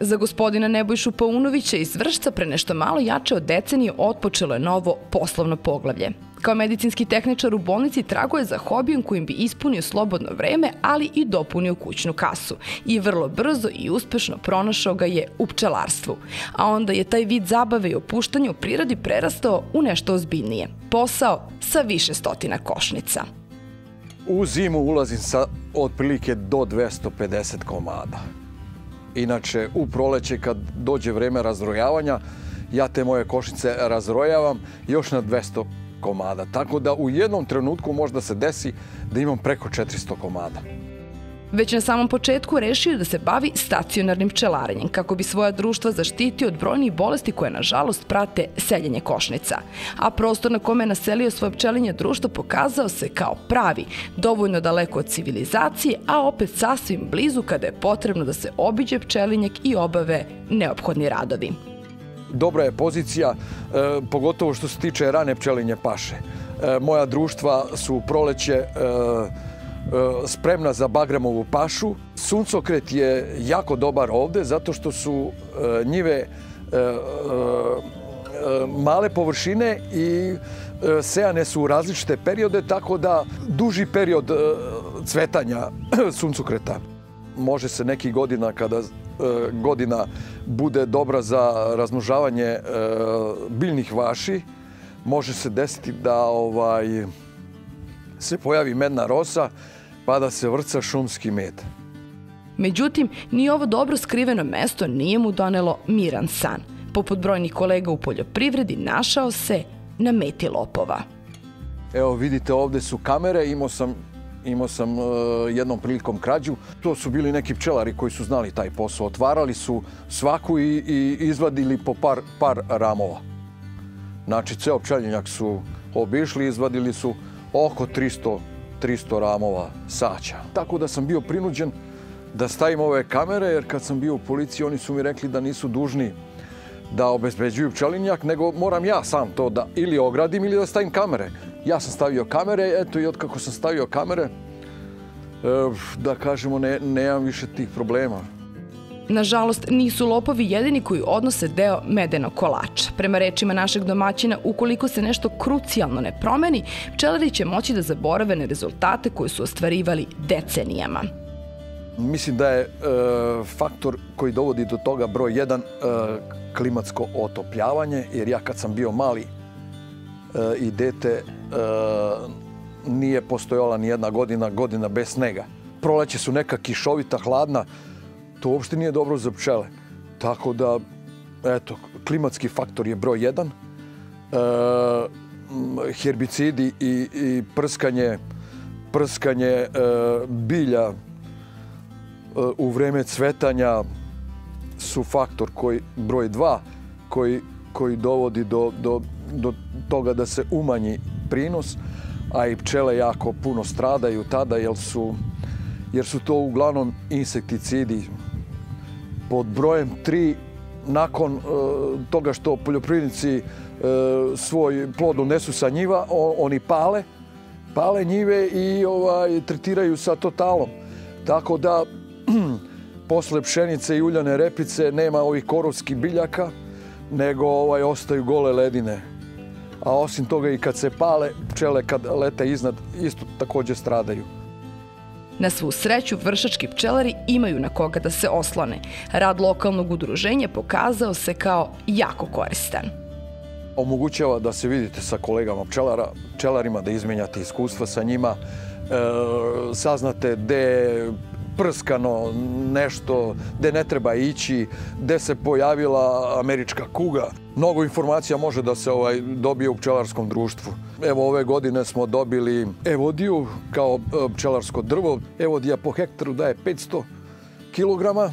Za gospodina Nebojšu Paunovića iz Vršca pre nešto malo jače od decenije otpočelo je novo poslovno poglavlje. Kao medicinski tehničar u bolnici traguje za hobijom kojim bi ispunio slobodno vreme, ali i dopunio kućnu kasu. I vrlo brzo i uspešno pronašao ga je u pčelarstvu. A onda je taj vid zabave i opuštanja u prirodi prerastao u nešto ozbiljnije. Posao sa više stotina košnica. U zimu ulazim sa otprilike do 250 komada. Inače, u proleće kad dođe vreme razrojavanja, ja te moje košnice razrojavam još na 200 komada. Tako da u jednom trenutku možda se desi da imam preko 400 komada. Već na samom početku rešio da se bavi stacionarnim pčelarenjem kako bi svoja društva zaštitio od brojnih bolesti koje nažalost prate seljenje košnica. A prostor na kome je naselio svoje pčelinje društvo pokazao se kao pravi, dovoljno daleko od civilizacije, a opet sasvim blizu kada je potrebno da se obiđe pčelinjak i obave neophodni radovi. Dobra je pozicija, e, pogotovo što se tiče rane pčelinje paše. E, moja društva su proleće e, spremna za Bagremovu pašu. Suncokret je jako dobar ovde zato što su e, njive e, male površine i sejane su u različite periode, tako da duži period cvetanja suncokreta može se neki godina kada godina bude dobra za razmnožavanje biljnih vaši, može se desiti da ovaj se pojavi medna rosa pa da se vrca šumski med. Međutim, ni ovo dobro skriveno mesto nije mu donelo miran san. Poput brojnih kolega u poljoprivredi našao se na meti lopova. Evo vidite ovde su kamere, imao sam imao sam uh, jednom prilikom krađu. To su bili neki pčelari koji su znali taj posao. Otvarali su svaku i, i izvadili po par, par ramova. Znači, ceo pčelinjak su obišli, izvadili su oko 300 300 ramova saća. Tako da sam bio prinuđen da stavim ove kamere, jer kad sam bio u policiji, oni su mi rekli da nisu dužni da obezbeđuju pčelinjak, nego moram ja sam to da ili ogradim ili da stavim kamere. Ja sam stavio kamere, eto i otkako sam stavio kamere, e, da kažemo, ne, nemam više tih problema. Nažalost, nisu lopovi jedini koji odnose deo medenog kolača. Prema rečima našeg domaćina, ukoliko se nešto krucijalno ne promeni, pčelari će moći da zaborave na rezultate koje su ostvarivali decenijama. Mislim da je e, faktor koji dovodi do toga broj jedan e, klimatsko otopljavanje, jer ja kad sam bio mali e, i dete e, nije postojala ni jedna godina, godina bez snega. Proleće su neka kišovita, hladna, to uopšte nije dobro za pčele. Tako da, eto, klimatski faktor je broj jedan. E, herbicidi i, i prskanje, prskanje e, bilja e, u vreme cvetanja su faktor koji, broj dva koji, koji dovodi do, do, do toga da se umanji prinos, a i pčele jako puno stradaju tada jer su, jer su to uglavnom insekticidi, pod brojem 3 nakon e, toga što poljoprivrednici e, svoj plod unesu sa njiva, oni pale, pale njive i ovaj tretiraju sa totalom. Tako da posle pšenice i uljane repice nema ovih korovskih biljaka, nego ovaj ostaju gole ledine. A osim toga i kad se pale, pčele kad lete iznad isto takođe stradaju. Na svu sreću, vršački pčelari imaju na koga da se oslone. Rad lokalnog udruženja pokazao se kao jako koristan. Omogućava da se vidite sa kolegama pčelara, pčelarima, da izmenjate iskustva sa njima, e, saznate gde prskano nešto, gde ne treba ići, gde se pojavila američka kuga. Mnogo informacija može da se ovaj dobije u pčelarskom društvu. Evo ove godine smo dobili evodiju kao e, pčelarsko drvo. Evodija po hektaru daje 500 kg,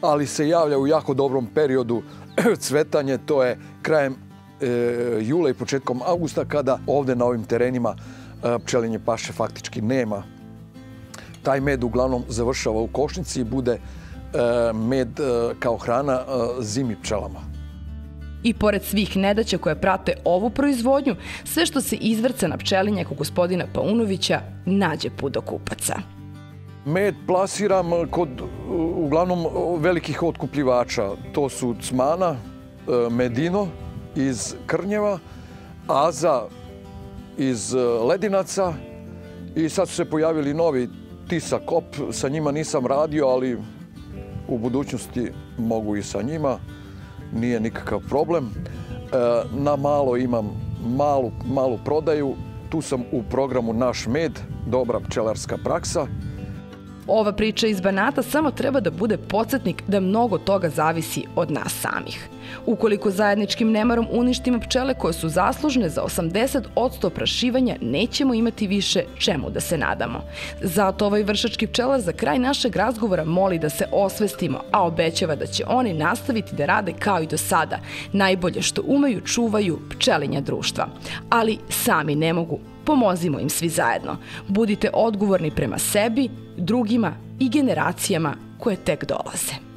ali se javlja u jako dobrom periodu cvetanje, to je krajem e, jula i početkom augusta kada ovde na ovim terenima e, pčelinje paše faktički nema taj med uglavnom završava u košnici i bude med kao hrana zimi pčelama. I pored svih nedaća koje prate ovu proizvodnju, sve što se izvrca na pčelinjaku gospodina Paunovića nađe put do kupaca. Med plasiram kod uglavnom velikih otkupljivača. To su Cmana, e, Medino iz Krnjeva, Aza iz e, Ledinaca i sad su se pojavili novi Tisa Kop. Sa njima nisam radio, ali u budućnosti mogu i sa njima. Nije nikakav problem. E, na malo imam malu, malu prodaju. Tu sam u programu Naš med, dobra pčelarska praksa. Ova priča iz Banata samo treba da bude podsjetnik da mnogo toga zavisi od nas samih. Ukoliko zajedničkim nemarom uništimo pčele koje su zaslužne za 80% oprašivanja, nećemo imati više čemu da se nadamo. Zato ovaj vršački pčelar za kraj našeg razgovora moli da se osvestimo, a obećava da će oni nastaviti da rade kao i do sada. Najbolje što umeju čuvaju pčelinja društva. Ali sami ne mogu, Pomozimo im svi zajedno. Budite odgovorni prema sebi, drugima i generacijama koje tek dolaze.